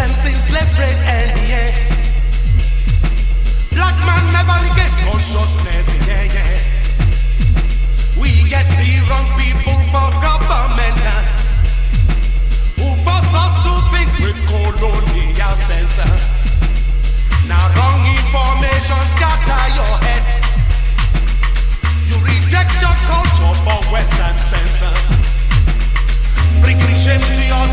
them since left brain and yeah. Black man never get consciousness, yeah, yeah. We get the wrong people for government uh, who force us to think with colonial sense. Uh. Now wrong information scatter your head. You reject your culture for Western sense. Uh. Bringing shame to your